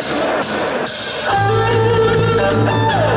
Oh, you.